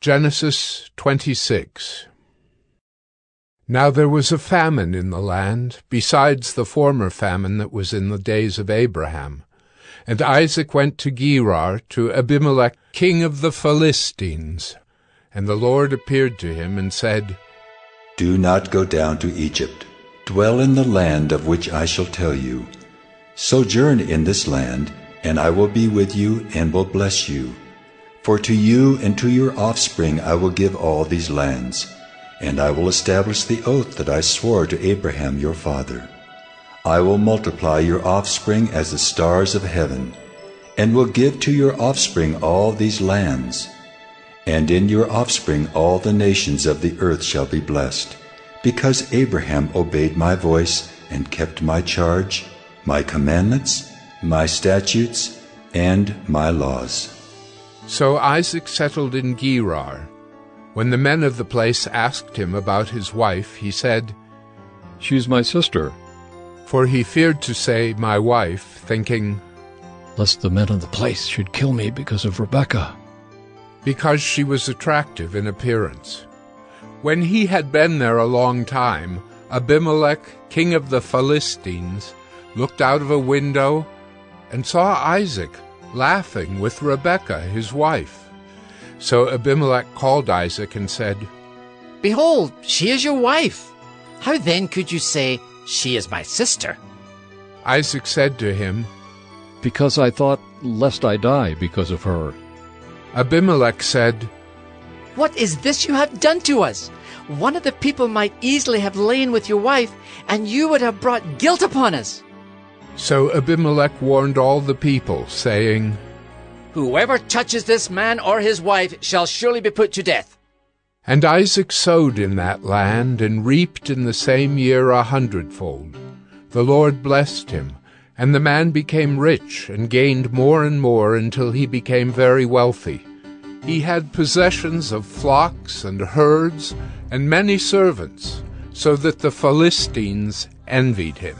Genesis 26 Now there was a famine in the land, besides the former famine that was in the days of Abraham. And Isaac went to Gerar, to Abimelech, king of the Philistines. And the Lord appeared to him and said, Do not go down to Egypt. Dwell in the land of which I shall tell you. Sojourn in this land, and I will be with you and will bless you. For to you and to your offspring I will give all these lands, and I will establish the oath that I swore to Abraham your father. I will multiply your offspring as the stars of heaven, and will give to your offspring all these lands. And in your offspring all the nations of the earth shall be blessed, because Abraham obeyed my voice and kept my charge, my commandments, my statutes, and my laws. So Isaac settled in Gerar. When the men of the place asked him about his wife, he said, She's my sister. For he feared to say, My wife, thinking, Lest the men of the place should kill me because of Rebekah. Because she was attractive in appearance. When he had been there a long time, Abimelech, king of the Philistines, looked out of a window and saw Isaac laughing with Rebekah his wife. So Abimelech called Isaac and said, Behold, she is your wife. How then could you say, She is my sister? Isaac said to him, Because I thought, lest I die because of her. Abimelech said, What is this you have done to us? One of the people might easily have lain with your wife, and you would have brought guilt upon us. So Abimelech warned all the people, saying, Whoever touches this man or his wife shall surely be put to death. And Isaac sowed in that land, and reaped in the same year a hundredfold. The Lord blessed him, and the man became rich, and gained more and more until he became very wealthy. He had possessions of flocks and herds, and many servants, so that the Philistines envied him.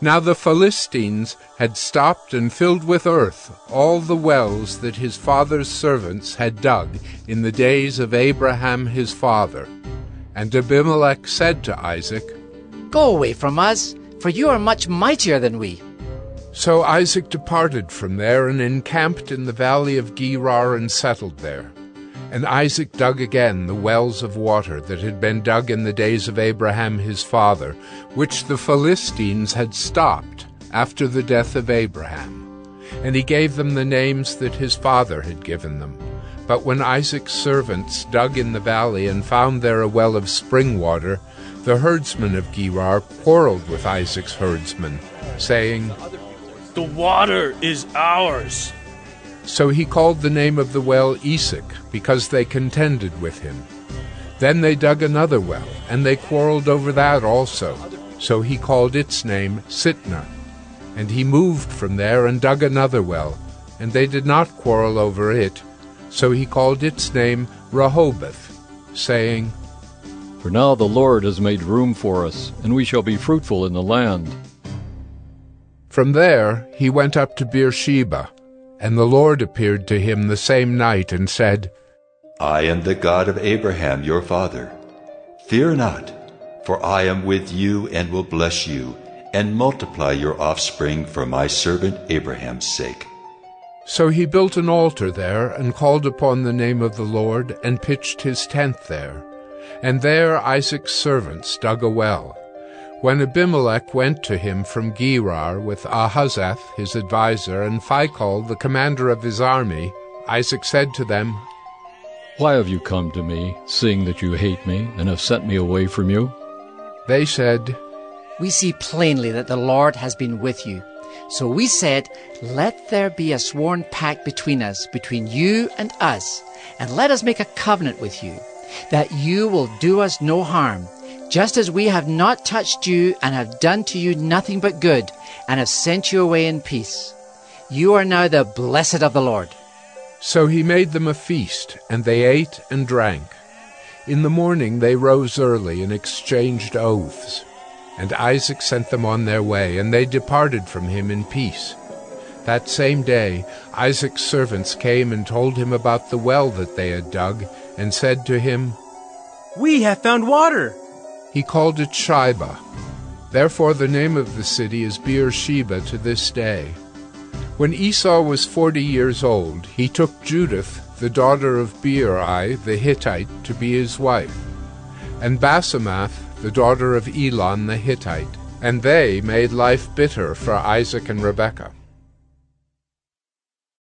Now the Philistines had stopped and filled with earth all the wells that his father's servants had dug in the days of Abraham his father. And Abimelech said to Isaac, Go away from us, for you are much mightier than we. So Isaac departed from there and encamped in the valley of Gerar and settled there. And Isaac dug again the wells of water that had been dug in the days of Abraham his father, which the Philistines had stopped after the death of Abraham. And he gave them the names that his father had given them. But when Isaac's servants dug in the valley and found there a well of spring water, the herdsmen of Gerar quarreled with Isaac's herdsmen, saying, The water is ours. So he called the name of the well Esek, because they contended with him. Then they dug another well, and they quarreled over that also. So he called its name Sitnah. And he moved from there and dug another well, and they did not quarrel over it. So he called its name Rehoboth, saying, For now the Lord has made room for us, and we shall be fruitful in the land. From there he went up to Beersheba. And the Lord appeared to him the same night and said, I am the God of Abraham your father. Fear not, for I am with you and will bless you, and multiply your offspring for my servant Abraham's sake. So he built an altar there, and called upon the name of the Lord, and pitched his tent there. And there Isaac's servants dug a well. When Abimelech went to him from Gerar with Ahuzzath his adviser and Phicol the commander of his army, Isaac said to them, Why have you come to me, seeing that you hate me and have sent me away from you? They said, We see plainly that the Lord has been with you. So we said, Let there be a sworn pact between us, between you and us, and let us make a covenant with you, that you will do us no harm just as we have not touched you and have done to you nothing but good, and have sent you away in peace. You are now the blessed of the Lord. So he made them a feast, and they ate and drank. In the morning they rose early and exchanged oaths. And Isaac sent them on their way, and they departed from him in peace. That same day Isaac's servants came and told him about the well that they had dug, and said to him, We have found water. He called it Shibah. Therefore the name of the city is Beersheba to this day. When Esau was forty years old, he took Judith, the daughter of Beeri the Hittite, to be his wife, and Basemath, the daughter of Elon the Hittite, and they made life bitter for Isaac and Rebekah.